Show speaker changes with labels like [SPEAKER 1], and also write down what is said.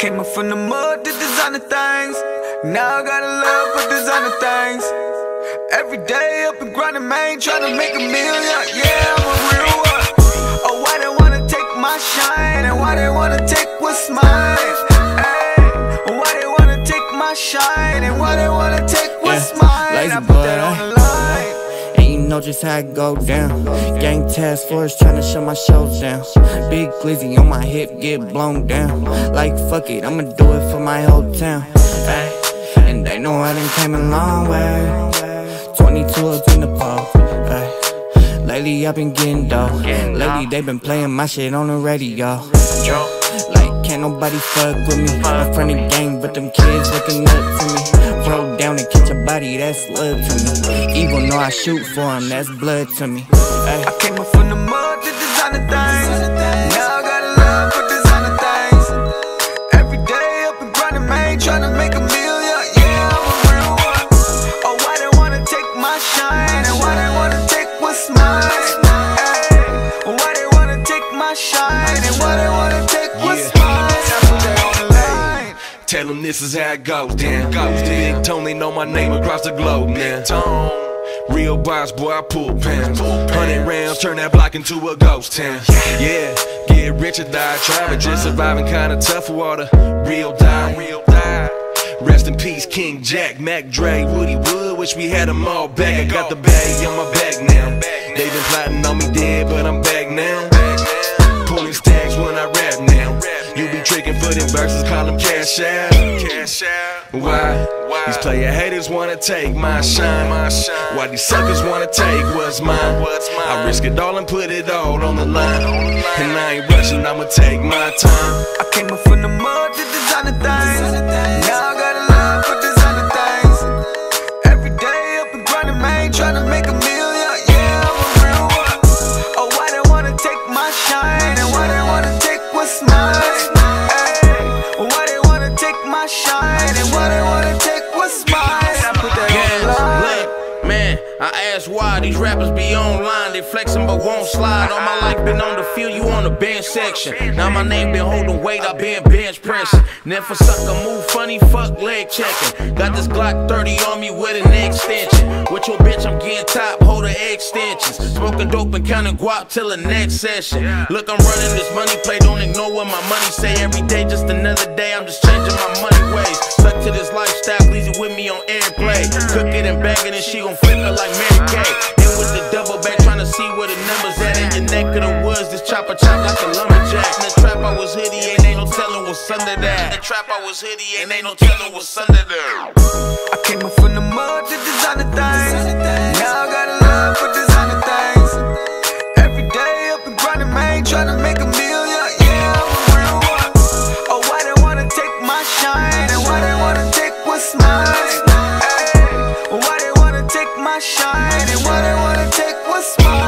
[SPEAKER 1] Came up from the mud to designer things. Now I got a love for designer things. Every day up and grinding, man, trying to make a million. Yeah, I'm a real one. Oh, why they wanna take my shine? And why they wanna take what's mine? Hey, why they wanna take my shine? And why they wanna take what's Yeah, mine? lazy I put that
[SPEAKER 2] know just how it go down. Gang task force tryna shut my shows down. Big glizzy on my hip, get blown down. Like fuck it, I'ma do it for my whole town. Ay, And they know I done came a long way. 22 up in the pole. Ay, Lately I've been getting dough. Lately they been playing my shit on the radio. Can't nobody fuck with me. I'm the gang, but them kids looking up to me. Roll down and catch a body, that's love to me. Even though I shoot for him, that's blood to me. Ay. I
[SPEAKER 1] came up from the mud to designer things. Now I got love for designer things. Every day up and grinding, man, trying to make
[SPEAKER 3] Tell them this is how it goes, damn. Goes, Big Tony know my name across the globe, man. Tone. Real boss, boy, I pull pins. Hundred rounds, turn that block into a ghost town. Yeah, get rich or die trying, but just surviving kinda tough water. Real die, real die. Rest in peace, King Jack, Mac Dre, Woodie Wood. Wish we had them all back. I got the bag on my back now. They been plotting on me dead, but I'm back now. Be tricking for them verses, call them cash out. Cash out. Why? These player haters wanna take my shine. my shine. Why these suckers wanna take what's mine? what's mine? I risk it all and put it all on the line. And I ain't rushing, I'ma take my time.
[SPEAKER 1] I came up from the mud to designer things. Now shine? And why they wanna take was mine?
[SPEAKER 4] Why these rappers be online. They flexing but won't slide. All my life been on the field, you on the bench section. Now my name been holding weight, I been bench pressing. Never sucker move funny, fuck leg checking. Got this Glock 30 on me with an extension. With your bitch, I'm getting top, hold the extensions. Smoking dope and counting guap till the next session. Look, I'm running this money play, don't ignore what my money say. Every day, just another day, I'm just changing my money ways. Stuck to this lifestyle, easy with me on airplay. Cook it and bag it, and she gon' flip it like Mary Kay it. And with the double back, trying to see where the numbers at. In your neck of the woods, this chopper chop like a lumberjack. In the trap, I was hoodie, and ain't no telling what's under that. In the trap, I was hoodie, and ain't no telling what's under there. I
[SPEAKER 1] came up from the mud to design the things. Now I got a love for designer things. Every day up and grinding, man, trying to make a million. Yeah, I'm a real one. Oh, why they wanna take my shine? And they wanna take what's mine? shine smile.